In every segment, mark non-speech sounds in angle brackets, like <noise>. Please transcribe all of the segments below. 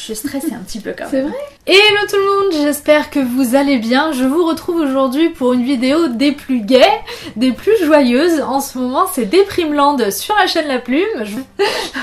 je suis stressée un petit peu quand même. C'est vrai Hello tout le monde, j'espère que vous allez bien. Je vous retrouve aujourd'hui pour une vidéo des plus gaies, des plus joyeuses. En ce moment, c'est Déprimeland sur la chaîne La Plume. Je,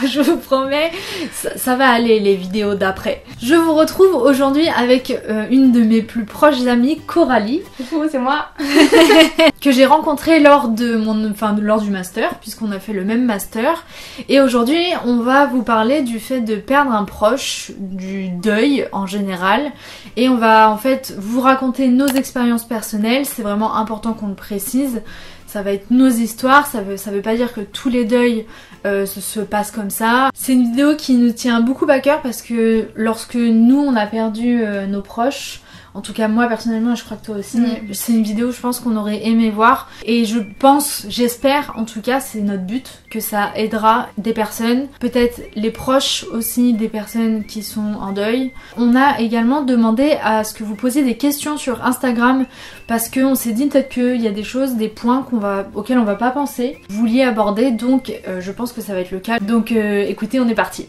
<laughs> je vous promets, ça, ça va aller les vidéos d'après. Je vous retrouve aujourd'hui avec euh, une de mes plus proches amies, Coralie, Coucou, c'est moi. <laughs> que j'ai rencontrée lors de mon, enfin lors du master, puisqu'on a fait le même master. Et aujourd'hui, on va vous parler du fait de perdre un proche, du deuil en général, et on va en fait vous raconter nos expériences personnelles. C'est vraiment important qu'on le précise. Ça va être nos histoires, ça veut, ça veut pas dire que tous les deuils euh, se, se passent comme ça. C'est une vidéo qui nous tient beaucoup à cœur parce que lorsque nous on a perdu euh, nos proches, en tout cas moi personnellement je crois que toi aussi, Mm. c'est une vidéo je pense qu'on aurait aimé voir et je pense, j'espère en tout cas c'est notre but que ça aidera des personnes, peut-être les proches aussi des personnes qui sont en deuil. On a également demandé à ce que vous posiez des questions sur Instagram parce qu'on s'est dit peut-être qu'il y a des choses, des points qu'on va, auxquels on va pas penser, vous vouliez aborder donc euh, je pense que ça va être le cas. Donc euh, écoutez on est parti.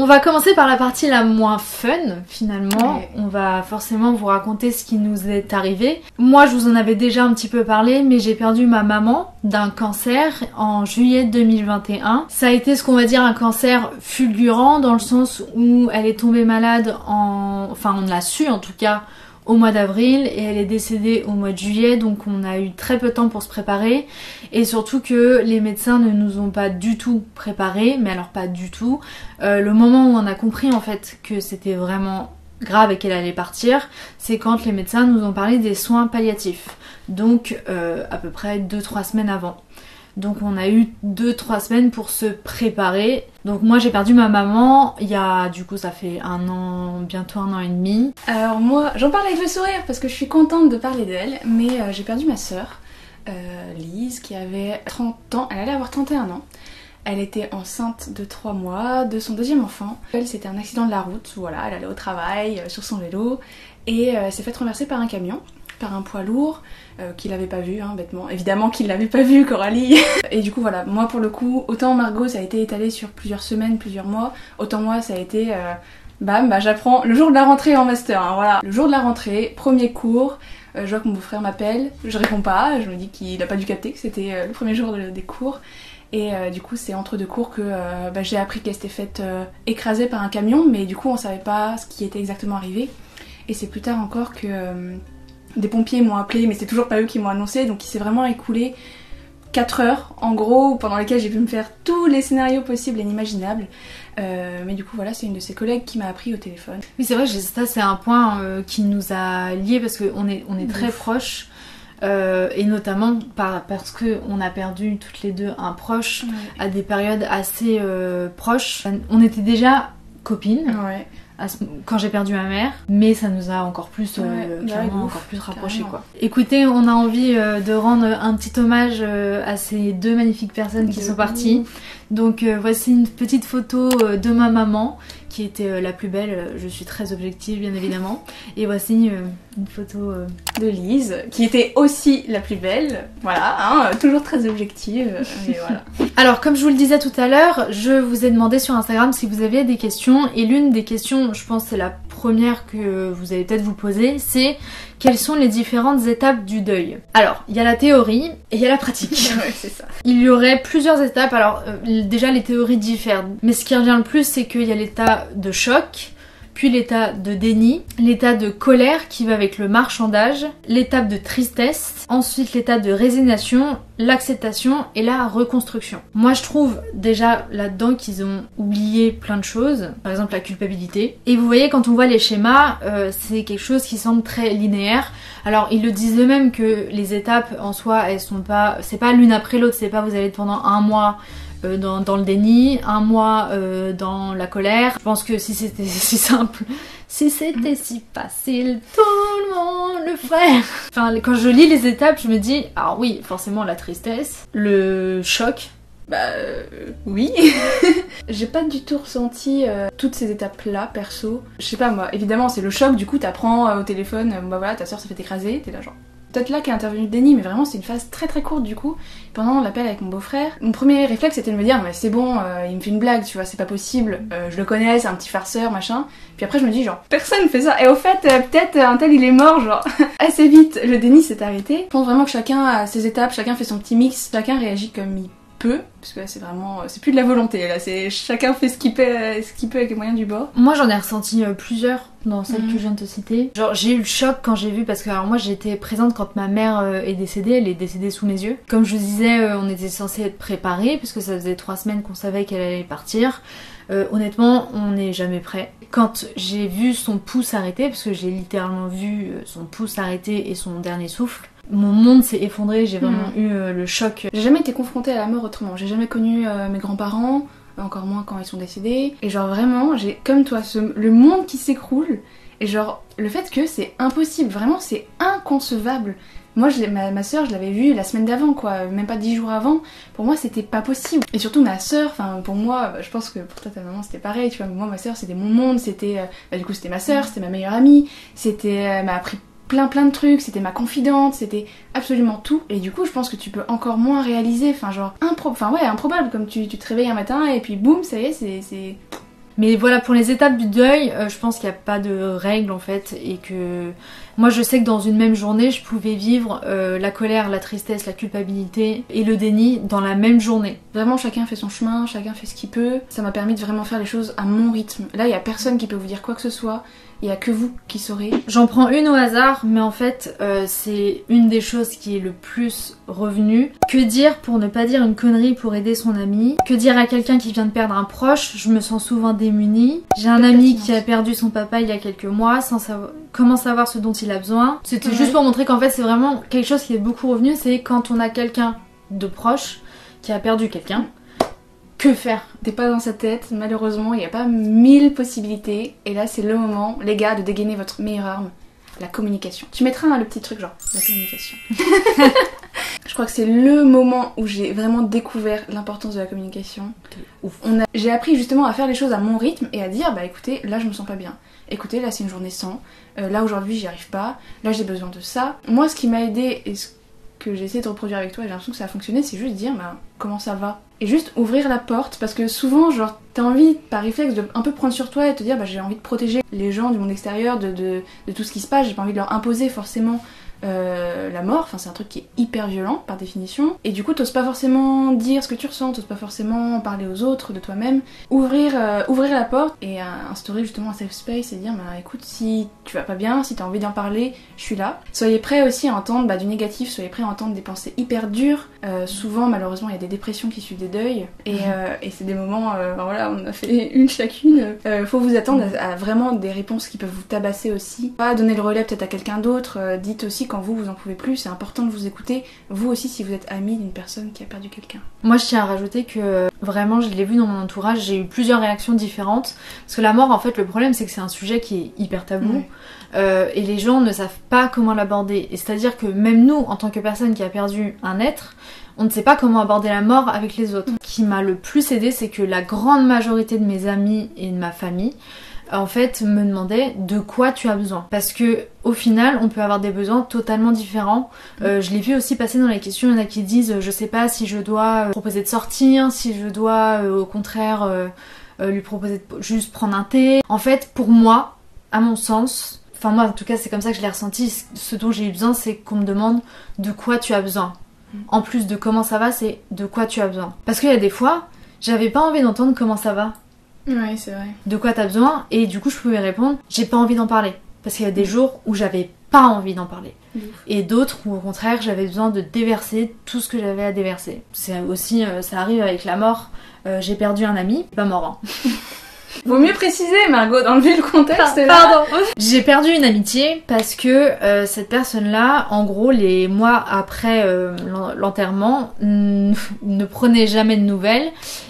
On va commencer par la partie la moins fun finalement. Ouais. On va forcément vous raconter ce qui nous est arrivé. Moi je vous en avais déjà un petit peu parlé mais j'ai perdu ma maman d'un cancer en juillet 2021. Ça a été ce qu'on va dire un cancer fulgurant dans le sens où elle est tombée malade en... Enfin on l'a su en tout cas au mois d'avril et elle est décédée au mois de juillet donc on a eu très peu de temps pour se préparer et surtout que les médecins ne nous ont pas du tout préparés mais alors pas du tout Euh, le moment où on a compris en fait que c'était vraiment grave et qu'elle allait partir c'est quand les médecins nous ont parlé des soins palliatifs donc euh, à peu près 2-3 semaines avant donc on a eu 2-3 semaines pour se préparer. Donc moi j'ai perdu ma maman il y a du coup ça fait un an, bientôt un an et demi. Alors moi, j'en parle avec le sourire parce que je suis contente de parler d'elle, mais euh, j'ai perdu ma sœur, euh, Lise, qui avait 30 ans, elle allait avoir 31 ans. Elle était enceinte de 3 mois de son deuxième enfant. Elle, c'était un accident de la route, voilà, elle allait au travail euh, sur son vélo et euh, s'est fait renverser par un camion, par un poids lourd qu'il avait pas vu, hein, bêtement. Évidemment qu'il l'avait pas vu, Coralie. <laughs> et du coup, voilà, moi pour le coup, autant Margot, ça a été étalé sur plusieurs semaines, plusieurs mois, autant moi, ça a été. Bam, bah j'apprends le jour de la rentrée en master, hein, voilà. Le jour de la rentrée, premier cours, je vois que mon beau-frère m'appelle, je réponds pas, je me dis qu'il a pas dû capter que c'était euh, le premier jour de- des cours. Et euh, du coup, c'est entre deux cours que euh, bah, j'ai appris qu'elle s'était faite euh, écraser par un camion, mais du coup, on savait pas ce qui était exactement arrivé. Et c'est plus tard encore que euh, des pompiers m'ont appelé, mais c'est toujours pas eux qui m'ont annoncé, donc il s'est vraiment écoulé 4 heures en gros, pendant lesquelles j'ai pu me faire tous les scénarios possibles et inimaginables. Euh, mais du coup, voilà, c'est une de ses collègues qui m'a appris au téléphone. Oui c'est vrai, ça c'est un point euh, qui nous a liés parce qu'on est, on est très ouf. proches. euh, et notamment par, parce que on a perdu toutes les deux un proche à des périodes assez proches. On était déjà copines Ouais. Ce- quand j'ai perdu ma mère, mais ça nous a encore plus, euh, Ouais, bah clairement, ouf, encore plus rapprochés carrément. quoi. Écoutez, on a envie euh, de rendre un petit hommage euh, à ces deux magnifiques personnes qui De sont parties. Donc voici une petite photo de ma maman qui était euh, la plus belle. Euh, Je suis très objective bien évidemment. Et voici euh, une photo. de Lise, qui était aussi la plus belle. Voilà, hein, toujours très objective. Voilà. <laughs> Alors, comme je vous le disais tout à l'heure, je vous ai demandé sur Instagram si vous aviez des questions. Et l'une des questions, je pense c'est la première que vous allez peut-être vous poser, c'est quelles sont les différentes étapes du deuil Alors, il y a la théorie et il y a la pratique. <laughs> ouais, c'est ça. Il y aurait plusieurs étapes. Alors, euh, déjà, les théories diffèrent. Mais ce qui revient le plus, c'est qu'il y a l'état de choc, puis l'état de déni, l'état de colère qui va avec le marchandage, l'étape de tristesse, ensuite l'état de résignation, l'acceptation et la reconstruction. Moi je trouve déjà là-dedans qu'ils ont oublié plein de choses, par exemple la culpabilité. Et vous voyez quand on voit les schémas, euh, c'est quelque chose qui semble très linéaire. Alors ils le disent eux-mêmes que les étapes en soi elles sont pas, c'est pas l'une après l'autre, c'est pas vous allez pendant un mois dans, dans le déni, un mois euh, dans la colère. Je pense que si c'était <laughs> si simple, si c'était si facile, tout le monde le ferait. Enfin, quand je lis les étapes, je me dis, alors oui, forcément la tristesse, le choc. Bah euh, oui. <laughs> J'ai pas du tout ressenti euh, toutes ces étapes-là, perso. Je sais pas moi, évidemment c'est le choc, du coup t'apprends euh, au téléphone, euh, bah voilà, ta soeur s'est fait écraser, t'es là genre... peut-être là qu'est intervenu le déni, mais vraiment c'est une phase très très courte du coup. Pendant l'appel avec mon beau-frère, mon premier réflexe c'était de me dire mais c'est bon, euh, il me fait une blague, tu vois, c'est pas possible, euh, je le connais, c'est un petit farceur, machin. Puis après je me dis genre personne fait ça. Et au fait euh, peut-être un tel il est mort genre <laughs> assez vite. Le déni s'est arrêté. Je pense vraiment que chacun a ses étapes, chacun fait son petit mix, chacun réagit comme il peut, parce que là c'est vraiment, c'est plus de la volonté, là c'est chacun fait ce qu'il peut, ce qu'il peut avec les moyens du bord. Moi j'en ai ressenti euh, plusieurs dans celle Mhm. que je viens de te citer. Genre j'ai eu le choc quand j'ai vu, parce que alors moi j'étais présente quand ma mère euh, est décédée, elle est décédée sous mes yeux. Comme je vous disais, euh, on était censé être préparés, puisque ça faisait trois semaines qu'on savait qu'elle allait partir. Euh, honnêtement, on n'est jamais prêt. Quand j'ai vu son pouce arrêter, parce que j'ai littéralement vu euh, son pouce arrêter et son dernier souffle, mon monde s'est effondré, j'ai vraiment eu euh, le choc. J'ai jamais été confrontée à la mort autrement. J'ai jamais connu euh, mes grands-parents, encore moins quand ils sont décédés. Et genre vraiment, j'ai comme toi, ce- le monde qui s'écroule. Et genre le fait que c'est impossible, vraiment c'est inconcevable. Moi, je ma, ma soeur, je l'avais vue la semaine d'avant, quoi, même pas dix jours avant. Pour moi, c'était pas possible. Et surtout ma soeur, enfin pour moi, bah, je pense que pour toi ta maman c'était pareil, tu vois. Moi, ma soeur, c'était mon monde, c'était, euh, bah, du coup, c'était ma soeur, c'était ma meilleure amie, c'était, elle m'a appris plein plein de trucs, c'était ma confidente, c'était absolument tout. Et du coup, je pense que tu peux encore moins réaliser, enfin genre impro enfin ouais, improbable comme tu, tu te réveilles un matin et puis boum, ça y est, c'est Mais voilà, pour les étapes du deuil, euh, je pense qu'il n'y a pas de règles en fait, et que moi je sais que dans une même journée, je pouvais vivre euh, la colère, la tristesse, la culpabilité et le déni dans la même journée. vraiment chacun fait son chemin, chacun fait ce qu'il peut. Ça m'a permis de vraiment faire les choses à mon rythme. Là, il y a personne qui peut vous dire quoi que ce soit. Il y a que vous qui saurez. J'en prends une au hasard, mais en fait, euh, c'est une des choses qui est le plus revenue. Que dire pour ne pas dire une connerie pour aider son ami? Que dire à quelqu'un qui vient de perdre un proche? Je me sens souvent démunie. J'ai un ami qui a perdu son papa il y a quelques mois, sans savoir comment savoir ce dont il a besoin? C'était Ouais. juste pour montrer qu'en fait, c'est vraiment quelque chose qui est beaucoup revenu. C'est quand on a quelqu'un de proche qui a perdu quelqu'un. Que faire T'es pas dans sa tête, malheureusement, il n'y a pas mille possibilités. Et là, c'est le moment, les gars, de dégainer votre meilleure arme, la communication. Tu mettras hein, le petit truc genre, la communication. <laughs> Je crois que c'est le moment où j'ai vraiment découvert l'importance de la communication. a- J'ai appris justement à faire les choses à mon rythme et à dire, bah écoutez, là je me sens pas bien. Écoutez, là c'est une journée sans. Euh, là aujourd'hui j'y arrive pas. Là j'ai besoin de ça. Moi, ce qui m'a aidé et ce que j'ai essayé de reproduire avec toi, et j'ai l'impression que ça a fonctionné, c'est juste dire, bah comment ça va? Et juste ouvrir la porte parce que souvent genre t'as envie par réflexe de un peu prendre sur toi et te dire bah j'ai envie de protéger les gens du monde extérieur de, de, de tout ce qui se passe j'ai pas envie de leur imposer forcément euh, la mort enfin c'est un truc qui est hyper violent par définition. Et du coup t'oses pas forcément dire ce que tu ressens t'oses pas forcément parler aux autres de toi-même. Ouvrir euh, ouvrir la porte et euh, instaurer justement un safe space et dire bah écoute si tu vas pas bien si t'as envie d'en parler je suis là. Soyez prêts aussi à entendre bah, du négatif soyez prêts à entendre des pensées hyper dures. Euh, souvent malheureusement il y a des dépressions qui suivent des deuils. Et, et c'est des moments enfin, voilà on a fait <laughs> une chacune. Faut vous attendre à, à vraiment des réponses qui peuvent vous tabasser aussi. Pas donner le relais peut-être à quelqu'un d'autre. Dites aussi quand vous vous en pouvez plus c'est important de vous écouter vous aussi si vous êtes ami d'une personne qui a perdu quelqu'un Moi, je tiens à rajouter que vraiment, je l'ai vu dans mon entourage, j'ai eu plusieurs réactions différentes. Parce que la mort, en fait, le problème, c'est que c'est un sujet qui est hyper tabou. Euh, et les gens ne savent pas comment l'aborder. Et c'est-à-dire que même nous, en tant que personne qui a perdu un être, on ne sait pas comment aborder la mort avec les autres. Ce qui m'a le plus aidé, c'est que la grande majorité de mes amis et de ma famille, en fait, me demandaient de quoi tu as besoin. Parce que au final, on peut avoir des besoins totalement différents. Euh, je l'ai vu aussi passer dans les questions, il y en a qui disent euh, je sais pas si je dois euh, proposer de sortir, si je dois au contraire lui proposer de juste prendre un thé. En fait, pour moi, à mon sens, enfin moi en tout cas c'est comme ça que je l'ai ressenti, ce dont j'ai eu besoin c'est qu'on me demande de quoi tu as besoin. Mm. En plus de comment ça va, c'est de quoi tu as besoin. Parce qu'il y a des fois, j'avais pas envie d'entendre comment ça va, ouais c'est vrai de quoi t'as besoin, et du coup je pouvais répondre j'ai pas envie d'en parler. Parce qu'il y a des jours où j'avais pas envie d'en parler. Et d'autres où au contraire j'avais besoin de déverser tout ce que j'avais à déverser. C'est aussi, euh, ça arrive avec la mort. Euh, j'ai perdu un ami, pas mort. hein. <laughs> vaut mieux préciser Margot dans le contexte là. Pardon. <laughs> J'ai perdu une amitié parce que euh, cette personne-là, en gros, les mois après euh, l'en- l'enterrement, <laughs> ne prenait jamais de nouvelles.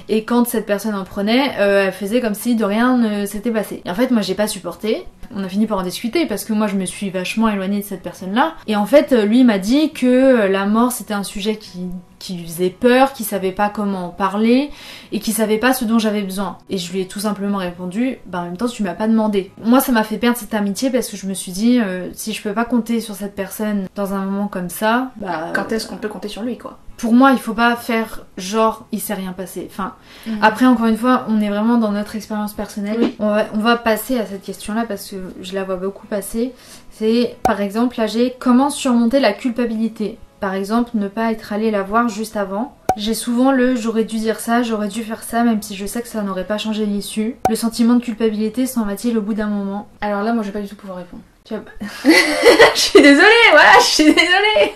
Et quand cette personne en prenait, euh, elle faisait comme si de rien ne s'était passé. Et en fait, moi, j'ai pas supporté. On a fini par en discuter parce que moi je me suis vachement éloignée de cette personne-là. Et en fait, lui m'a dit que la mort c'était un sujet qui qui lui faisait peur, qui savait pas comment en parler et qui savait pas ce dont j'avais besoin. Et je lui ai tout simplement répondu, bah en même temps tu m'as pas demandé. Moi ça m'a fait perdre cette amitié parce que je me suis dit, euh, si je peux pas compter sur cette personne dans un moment comme ça, bah... Quand est-ce qu'on peut compter sur lui quoi? Pour moi, il faut pas faire genre il s'est rien passé. Enfin, mhm. après encore une fois, on est vraiment dans notre expérience personnelle. On, va, on va passer à cette question-là parce que je la vois beaucoup passer. C'est par exemple, là j'ai comment surmonter la culpabilité? Par exemple, ne pas être allé la voir juste avant. J'ai souvent le j'aurais dû dire ça, j'aurais dû faire ça, même si je sais que ça n'aurait pas changé l'issue. Le sentiment de culpabilité s'en va-t-il au bout d'un moment? Alors là, moi, je vais pas du tout pouvoir répondre. Tu <laughs> je suis désolée, voilà, je suis désolée.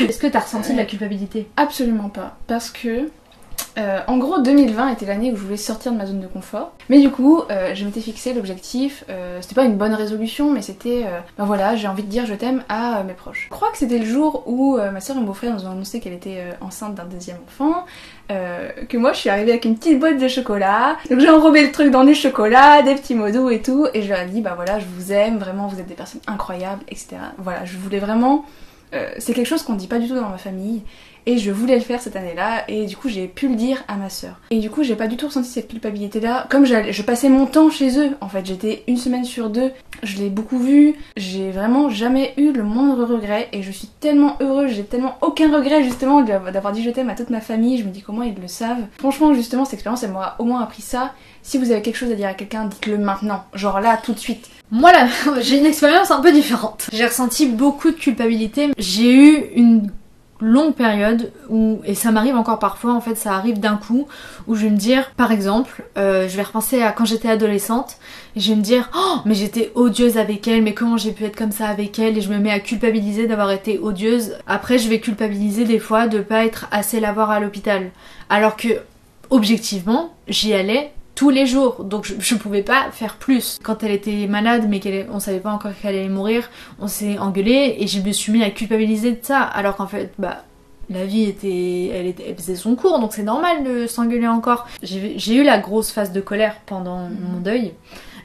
<laughs> Est-ce que t'as ressenti de la culpabilité? Absolument pas, parce que euh, en gros, 2020 était l'année où je voulais sortir de ma zone de confort. Mais du coup, euh, je m'étais fixé l'objectif. Euh, c'était pas une bonne résolution, mais c'était, ben voilà, j'ai envie de dire je t'aime à mes proches. Je crois que c'était le jour où ma soeur et mon beau-frère nous ont annoncé qu'elle était enceinte d'un deuxième enfant. Que moi je suis arrivée avec une petite boîte de chocolat. Donc j'ai enrobé le truc dans du chocolat, des petits mots et tout. Et je leur ai dit, bah voilà, je vous aime, vraiment, vous êtes des personnes incroyables, etc. Voilà, je voulais vraiment. C'est quelque chose qu'on dit pas du tout dans ma famille et je voulais le faire cette année-là et du coup j'ai pu le dire à ma sœur. Et du coup j'ai pas du tout ressenti cette culpabilité là. Comme je passais mon temps chez eux, en fait j'étais une semaine sur deux, je l'ai beaucoup vu, j'ai vraiment jamais eu le moindre regret et je suis tellement heureuse, j'ai tellement aucun regret justement d'avoir dit je t'aime à toute ma famille, je me dis comment ils le savent. Franchement justement cette expérience elle m'aura au moins appris ça. Si vous avez quelque chose à dire à quelqu'un, dites-le maintenant, genre là tout de suite. Moi là, <laughs> j'ai une expérience un peu différente. J'ai ressenti beaucoup de culpabilité. J'ai eu une longue période où, et ça m'arrive encore parfois, en fait ça arrive d'un coup, où je vais me dire, par exemple, euh, je vais repenser à quand j'étais adolescente, et je vais me dire, oh, mais j'étais odieuse avec elle, mais comment j'ai pu être comme ça avec elle, et je me mets à culpabiliser d'avoir été odieuse. Après je vais culpabiliser des fois de pas être assez la voir à l'hôpital. Alors que, objectivement, j'y allais tous les jours, donc je, pouvais pas faire plus. Quand elle était malade, mais qu'on savait pas encore qu'elle allait mourir, on s'est engueulé et je me suis mis à culpabiliser de ça, alors qu'en fait, bah, la vie était elle, était, elle faisait son cours, donc c'est normal de s'engueuler encore. J'ai eu la grosse phase de colère pendant mon deuil.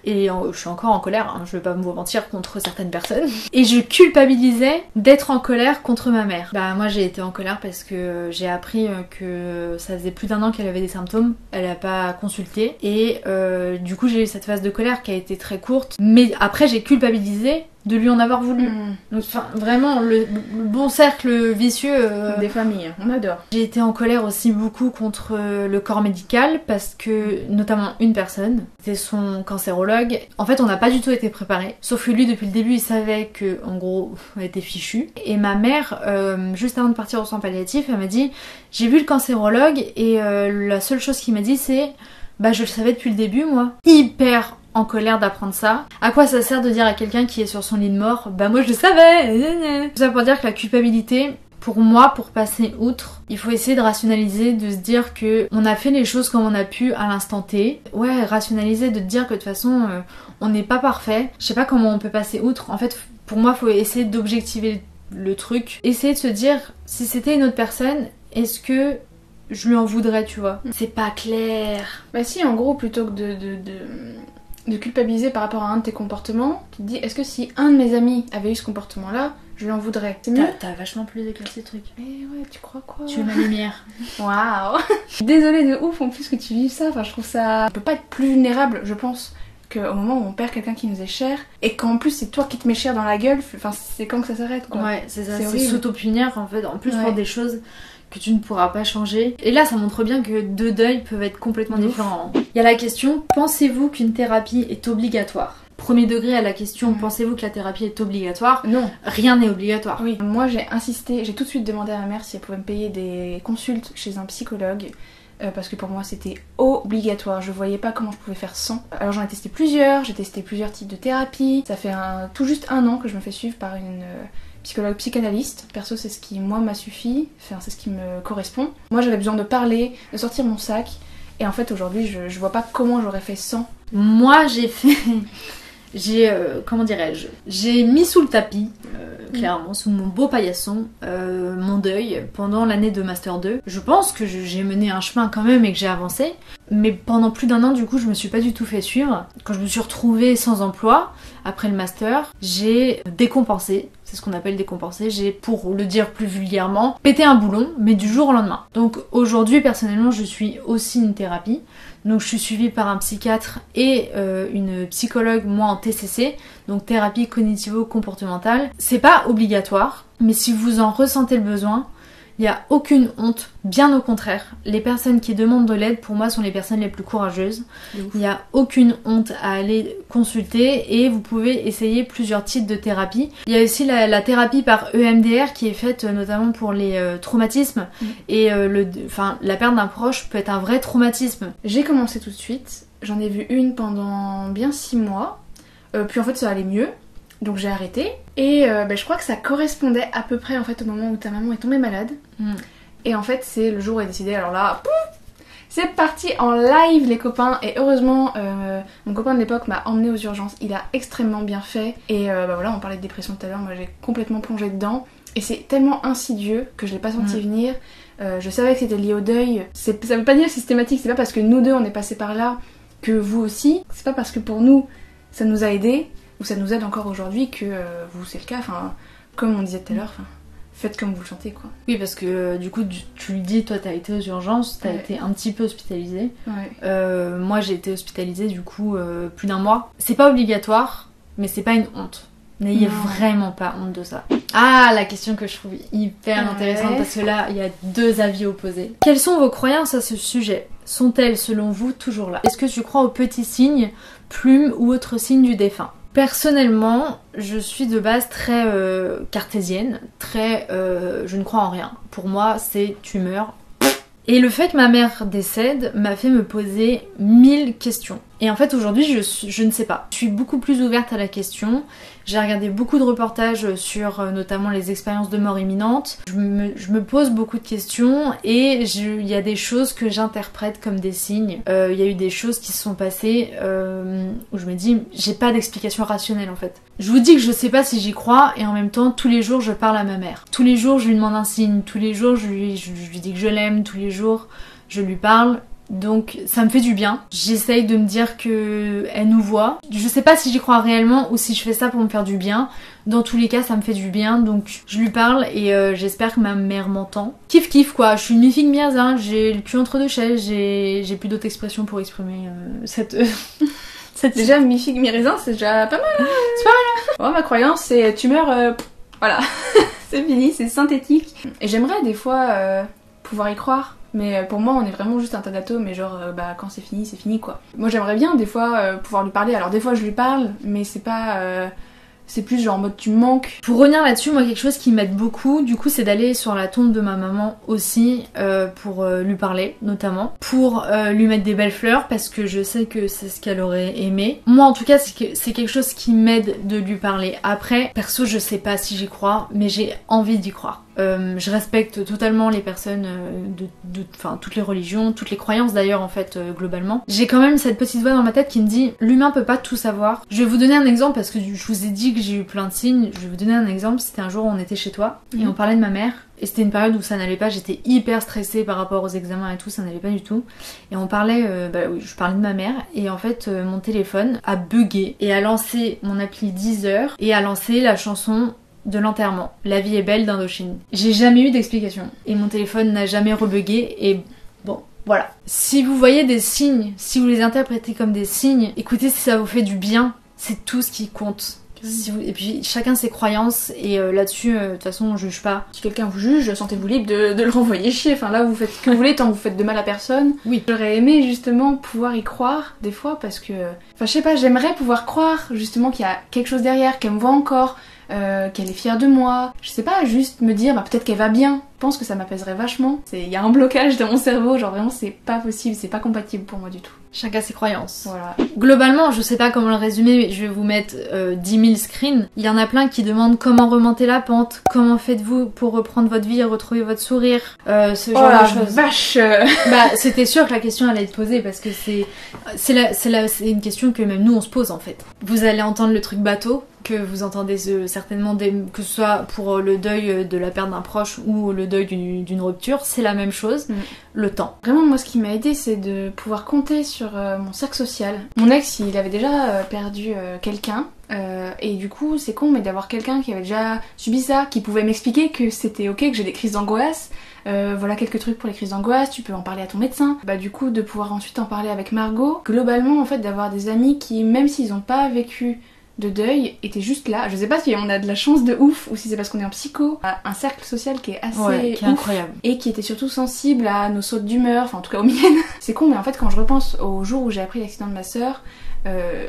Et je suis encore en colère, hein, je vais pas vous mentir, contre certaines personnes. <laughs> Et je culpabilisais d'être en colère contre ma mère. Bah moi j'ai été en colère parce que j'ai appris euh, que ça faisait plus d'un an qu'elle avait des symptômes, elle a pas consulté. Et euh, du coup j'ai eu cette phase de colère qui a été très courte. Mais après j'ai culpabilisé de lui en avoir voulu. Mm. Enfin, vraiment, le, bon cercle vicieux. Euh, Des familles, on adore. J'ai été en colère aussi beaucoup contre euh, le corps médical parce que, notamment une personne, c'était son cancérologue. En fait, on n'a pas du tout été préparé. Sauf que lui, depuis le début, il savait que, en gros, on était fichu. Et ma mère, euh, juste avant de partir au soin palliatif, elle m'a dit J'ai vu le cancérologue et la seule chose qu'il m'a dit, c'est bah je le savais depuis le début moi. Hyper en colère d'apprendre ça. À quoi ça sert de dire à quelqu'un qui est sur son lit de mort Bah moi je le savais Tout ça pour dire que la culpabilité, pour moi, pour passer outre, il faut essayer de rationaliser, de se dire que on a fait les choses comme on a pu à l'instant T. Ouais, rationaliser, de dire que de toute façon, euh, on n'est pas parfait. Je sais pas comment on peut passer outre. En fait, pour moi, il faut essayer d'objectiver le truc. Essayer de se dire, si c'était une autre personne, est-ce que je lui en voudrais, tu vois? C'est pas clair. Bah si, en gros, plutôt que de, de, de de culpabiliser par rapport à un de tes comportements, tu te dis est-ce que si un de mes amis avait eu ce comportement-là, je lui en voudrais C'est mieux T'as vachement plus éclairci le truc. Eh ouais, tu crois quoi Tu es ma lumière. <laughs> Waouh <laughs> Désolée de ouf en plus que tu vives ça, enfin je trouve ça... On peut pas être plus vulnérable, je pense, qu'au moment où on perd quelqu'un qui nous est cher, et qu'en plus c'est toi qui te mets cher dans la gueule, enfin c'est quand que ça s'arrête quoi. Ouais, c'est ça, c'est s'auto-punir en fait, en plus pour des choses que tu ne pourras pas changer. Et là, ça montre bien que deux deuils peuvent être complètement différents. Il y a la question pensez-vous qu'une thérapie est obligatoire? Premier degré à la question pensez-vous que la thérapie est obligatoire? Non. Rien n'est obligatoire. Oui. Moi, j'ai insisté, j'ai tout de suite demandé à ma mère si elle pouvait me payer des consultes chez un psychologue. Euh, parce que pour moi c'était obligatoire, je voyais pas comment je pouvais faire sans. Alors j'en ai testé plusieurs, j'ai testé plusieurs types de thérapies. Ça fait un, tout juste un an que je me fais suivre par une euh, psychologue psychanalyste. Perso, c'est ce qui, moi, m'a suffi. Enfin, c'est ce qui me correspond. Moi, j'avais besoin de parler, de sortir mon sac. Et en fait, aujourd'hui, je, vois pas comment j'aurais fait sans. Moi, j'ai fait. <laughs> j'ai. Euh, comment dirais-je J'ai mis sous le tapis. Euh, clairement, sous mon beau paillasson, euh, mon deuil pendant l'année de Master 2. Je pense que j'ai mené un chemin quand même et que j'ai avancé, mais pendant plus d'un an, du coup, je me suis pas du tout fait suivre. Quand je me suis retrouvée sans emploi, après le Master, j'ai décompensé. C'est ce qu'on appelle décompenser. J'ai, pour le dire plus vulgairement, pété un boulon, mais du jour au lendemain. Donc aujourd'hui, personnellement, je suis aussi une thérapie. Donc je suis suivie par un psychiatre et euh, une psychologue, moi en TCC, donc thérapie cognitivo-comportementale. C'est pas obligatoire, mais si vous en ressentez le besoin, il n'y a aucune honte, bien au contraire. Les personnes qui demandent de l'aide, pour moi, sont les personnes les plus courageuses. Il n'y a aucune honte à aller consulter et vous pouvez essayer plusieurs types de thérapie. Il y a aussi la, la thérapie par EMDR qui est faite euh, notamment pour les euh, traumatismes. Mm. Et euh, le, enfin, la perte d'un proche peut être un vrai traumatisme. J'ai commencé tout de suite. J'en ai vu une pendant bien six mois. Euh, puis en fait, ça allait mieux. Donc j'ai arrêté. Et euh, ben, je crois que ça correspondait à peu près en fait au moment où ta maman est tombée malade. Mm. Et en fait, c'est le jour où elle a décidé. Alors là, c'est parti en live les copains. Et heureusement, euh, mon copain de l'époque m'a emmené aux urgences. Il a extrêmement bien fait. Et euh, bah voilà, on parlait de dépression tout à l'heure. Moi, j'ai complètement plongé dedans. Et c'est tellement insidieux que je l'ai pas senti Mm. venir. Je savais que c'était lié au deuil. Ça veut pas dire systématique. C'est pas parce que nous deux on est passés par là que vous aussi. C'est pas parce que pour nous ça nous a aidés ou ça nous aide encore aujourd'hui que euh, vous c'est le cas. Enfin, comme on disait tout à l'heure, faites comme vous le sentez quoi. Oui, parce que euh, du coup, tu, tu le dis, toi, t'as été aux urgences, t'as Ouais. été un petit peu hospitalisée. Ouais. Euh, moi, j'ai été hospitalisée du coup euh, plus d'un mois. C'est pas obligatoire, mais c'est pas une honte. N'ayez vraiment pas honte de ça. Ah, la question que je trouve hyper Ouais. intéressante parce que là, il y a deux avis opposés. Quelles sont vos croyances à ce sujet? Sont-elles, selon vous, toujours là? Est-ce que tu crois aux petits signes, plumes ou autres signes du défunt? Personnellement, je suis de base très euh, cartésienne, très euh, je ne crois en rien. Pour moi, c'est tu meurs. Et le fait que ma mère décède m'a fait me poser mille questions. Et en fait, aujourd'hui, je, je ne sais pas. Je suis beaucoup plus ouverte à la question. J'ai regardé beaucoup de reportages sur euh, notamment les expériences de mort imminente. Je me, je me pose beaucoup de questions et il y a des choses que j'interprète comme des signes. Euh, Il y a eu des choses qui se sont passées euh, où je me dis, j'ai pas d'explication rationnelle en fait. Je vous dis que je sais pas si j'y crois et en même temps, tous les jours, je parle à ma mère. Tous les jours, je lui demande un signe. Tous les jours, je lui, je lui dis que je l'aime. Tous les jours, je lui parle. Donc ça me fait du bien. J'essaye de me dire que elle nous voit. Je sais pas si j'y crois réellement ou si je fais ça pour me faire du bien. Dans tous les cas, ça me fait du bien. Donc je lui parle et euh, j'espère que ma mère m'entend. Kiff kiff quoi. Je suis une miaise. Hein. J'ai le cul entre deux chaises. J'ai j'ai plus d'autres expressions pour exprimer euh, cette <laughs> cette Déjà mi figue mi raisin, c'est déjà pas mal. C'est pas mal. Moi ma croyance c'est tu meurs, euh, voilà, <laughs> c'est fini, c'est synthétique. Et j'aimerais des fois euh, pouvoir y croire. Mais euh, pour moi, on est vraiment juste un tas d'atomes, genre, euh, bah, quand c'est fini, c'est fini, quoi. Moi, j'aimerais bien, des fois, euh, pouvoir lui parler. Alors, des fois, je lui parle, mais c'est pas... c'est plus genre en mode tu manques. Pour revenir là-dessus, moi quelque chose qui m'aide beaucoup, du coup, c'est d'aller sur la tombe de ma maman aussi pour lui parler, notamment, pour lui mettre des belles fleurs parce que je sais que c'est ce qu'elle aurait aimé. Moi, en tout cas, c'est quelque chose qui m'aide de lui parler. Après, perso, je sais pas si j'y crois, mais j'ai envie d'y croire. Euh, je respecte totalement les personnes euh, de, enfin toutes les religions, toutes les croyances d'ailleurs en fait euh, globalement. J'ai quand même cette petite voix dans ma tête qui me dit l'humain peut pas tout savoir. Je vais vous donner un exemple parce que je vous ai dit que j'ai eu plein de signes. Je vais vous donner un exemple. C'était un jour où on était chez toi et Mhm. on parlait de ma mère. Et c'était une période où ça n'allait pas, j'étais hyper stressée par rapport aux examens et tout, ça n'allait pas du tout. Et on parlait, euh, bah oui, je parlais de ma mère, et en fait, euh, mon téléphone a bugué et a lancé mon appli Deezer et a lancé la chanson de l'enterrement, La vie est belle d'Indochine. J'ai jamais eu d'explication et mon téléphone n'a jamais rebugué et bon, voilà. Si vous voyez des signes, si vous les interprétez comme des signes, écoutez si ça vous fait du bien, c'est tout ce qui compte. Si vous- Et puis chacun ses croyances et euh, là-dessus, euh, de toute façon, on juge pas. Si quelqu'un vous juge, sentez-vous libre de, de le renvoyer chier. Enfin là, vous faites ce que vous voulez tant que vous faites de mal à personne. Oui. J'aurais aimé justement pouvoir y croire des fois parce que. Enfin, je sais pas, j'aimerais pouvoir croire justement qu'il y a quelque chose derrière, qu'elle me voit encore, euh, qu'elle est fière de moi. Je sais pas, juste me dire, bah peut-être qu'elle va bien. pense que ça m'apaiserait vachement. Il y a un blocage dans mon cerveau, genre vraiment c'est pas possible, c'est pas compatible pour moi du tout. Chacun ses croyances. Voilà. Globalement, je sais pas comment le résumer, mais je vais vous mettre euh, 10 000 screens. Il y en a plein qui demandent comment remonter la pente, comment faites-vous pour reprendre votre vie et retrouver votre sourire, euh, ce genre Oh la de choses. vache <laughs> Bah, c'était sûr que la question allait être posée parce que c'est c'est la- c'est la- c'est une question que même nous on se pose en fait. Vous allez entendre le truc bateau que vous entendez certainement des- que ce soit pour euh, le deuil euh, de la perte d'un proche ou le deuil d'une rupture, c'est la même chose. Mm. Le temps. Vraiment, moi, ce qui m'a aidé, c'est de pouvoir compter sur euh, mon cercle social. Mon ex, il avait déjà perdu euh, quelqu'un. euh, et du coup, c'est con, mais d'avoir quelqu'un qui avait déjà subi ça, qui pouvait m'expliquer que c'était ok, que j'ai des crises d'angoisse. euh, voilà quelques trucs pour les crises d'angoisse, tu peux en parler à ton médecin. Bah, du coup, de pouvoir ensuite en parler avec Margot. Globalement, en fait, d'avoir des amis qui, même s'ils n'ont pas vécu de deuil, étaient juste là. Je sais pas si on a de la chance de ouf ou si c'est parce qu'on est en psycho. Un cercle social qui est assez Ouais, qui est ouf incroyable. et qui était surtout sensible à nos sautes d'humeur, enfin en tout cas aux miennes. <laughs> C'est con, mais en fait quand je repense au jour où j'ai appris l'accident de ma sœur, euh,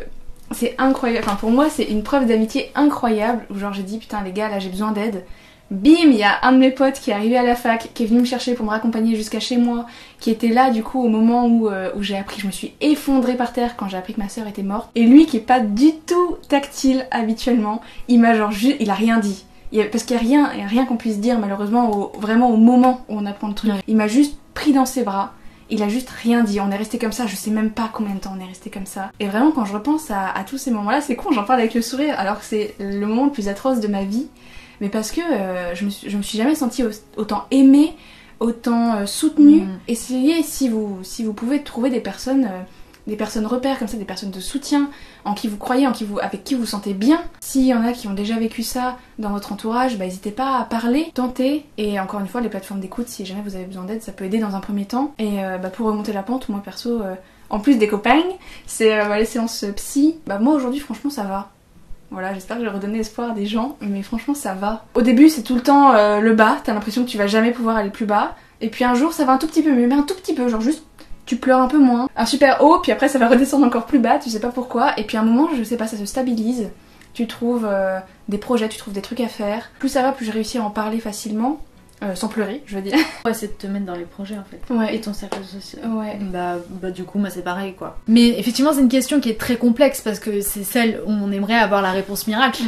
c'est incroyable. Enfin pour moi c'est une preuve d'amitié incroyable où genre j'ai dit putain les gars là j'ai besoin d'aide. Bim, il y a un de mes potes qui est arrivé à la fac, qui est venu me chercher pour me raccompagner jusqu'à chez moi, qui était là du coup au moment où, euh, où j'ai appris, je me suis effondrée par terre quand j'ai appris que ma sœur était morte. Et lui qui est pas du tout tactile habituellement, il m'a genre juste, il a rien dit. Il y a- parce qu'il y a rien, il y a rien qu'on puisse dire malheureusement au, vraiment au moment où on apprend le truc. Il m'a juste pris dans ses bras. Il a juste rien dit. On est resté comme ça. Je sais même pas combien de temps on est resté comme ça. Et vraiment, quand je repense à, à tous ces moments-là, c'est con. J'en parle avec le sourire, alors que c'est le moment le plus atroce de ma vie. Mais parce que euh, je, me suis, je me suis jamais sentie au- autant aimée, autant euh, soutenue. Mm. Essayez si vous si vous pouvez trouver des personnes. euh, des personnes repères comme ça, des personnes de soutien, en qui vous croyez, en qui vous, avec qui vous vous sentez bien. S'il y en a qui ont déjà vécu ça dans votre entourage, bah, n'hésitez pas à parler, tenter. Et encore une fois, les plateformes d'écoute, si jamais vous avez besoin d'aide, ça peut aider dans un premier temps. Et euh, bah, pour remonter la pente, moi perso, en plus des copains, c'est euh, les séances psy. Bah, moi aujourd'hui, franchement, ça va. Voilà, j'espère que j'ai redonné espoir à des gens, mais franchement, ça va. Au début, c'est tout le temps euh, le bas, t'as l'impression que tu vas jamais pouvoir aller plus bas. Et puis un jour, ça va un tout petit peu mieux, mais un tout petit peu, genre juste tu pleures un peu moins. Un super haut, puis après ça va <laughs> redescendre encore plus bas, tu sais pas pourquoi. Et puis un moment, je sais pas, ça se stabilise. Tu trouves euh, des projets, tu trouves des trucs à faire. Plus ça va, plus je réussis à en parler facilement. Euh, sans pleurer, je veux dire. <laughs> Ouais, c'est de te mettre dans les projets en fait. Ouais. Et ton cercle social. Ouais. Bah, bah du coup moi c'est pareil quoi. Mais effectivement c'est une question qui est très complexe parce que c'est celle où on aimerait avoir la réponse miracle.